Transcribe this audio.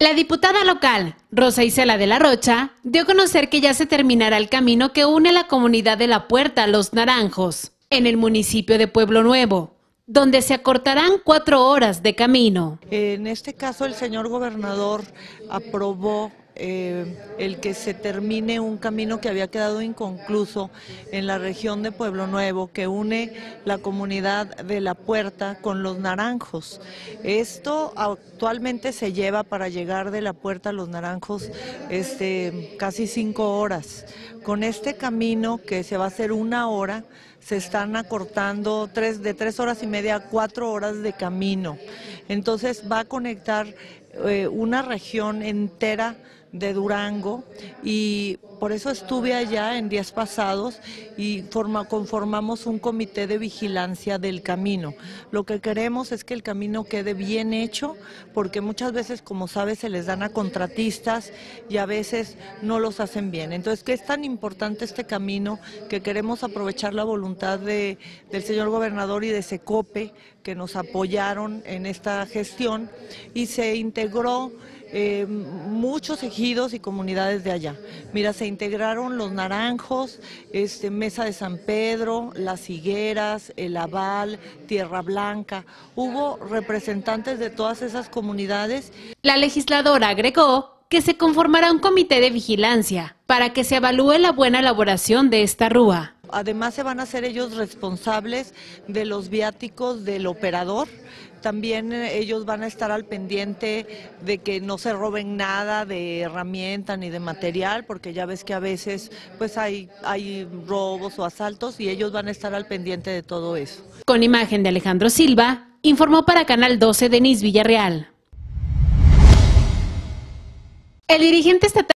La diputada local, Rosa Isela de la Rocha, dio a conocer que ya se terminará el camino que une la comunidad de La Puerta a Los Naranjos, en el municipio de Pueblo Nuevo, donde se acortarán cuatro horas de camino. En este caso, el señor gobernador aprobó eh, el que se termine un camino que había quedado inconcluso en la región de Pueblo Nuevo, que une la comunidad de La Puerta con los Naranjos. Esto actualmente se lleva para llegar de La Puerta a los Naranjos este, casi cinco horas. Con este camino, que se va a hacer una hora, se están acortando tres, de tres horas y media a cuatro horas de camino. Entonces va a conectar eh, una región entera de Durango y por eso estuve allá en días pasados y forma, conformamos un comité de vigilancia del camino. Lo que queremos es que el camino quede bien hecho porque muchas veces, como sabes, se les dan a contratistas y a veces no los hacen bien. Entonces, que es tan importante este camino que queremos aprovechar la voluntad de, del señor gobernador y de Secope que nos apoyaron en esta gestión y se integró eh, muchos ejidos y comunidades de allá. Mira, se integraron los Naranjos, este, Mesa de San Pedro, Las Higueras, El Aval, Tierra Blanca. Hubo representantes de todas esas comunidades. La legisladora agregó que se conformará un comité de vigilancia para que se evalúe la buena elaboración de esta rúa. Además se van a ser ellos responsables de los viáticos del operador. También eh, ellos van a estar al pendiente de que no se roben nada de herramienta ni de material, porque ya ves que a veces pues hay, hay robos o asaltos y ellos van a estar al pendiente de todo eso. Con imagen de Alejandro Silva, informó para Canal 12 Denis Villarreal. El dirigente estatal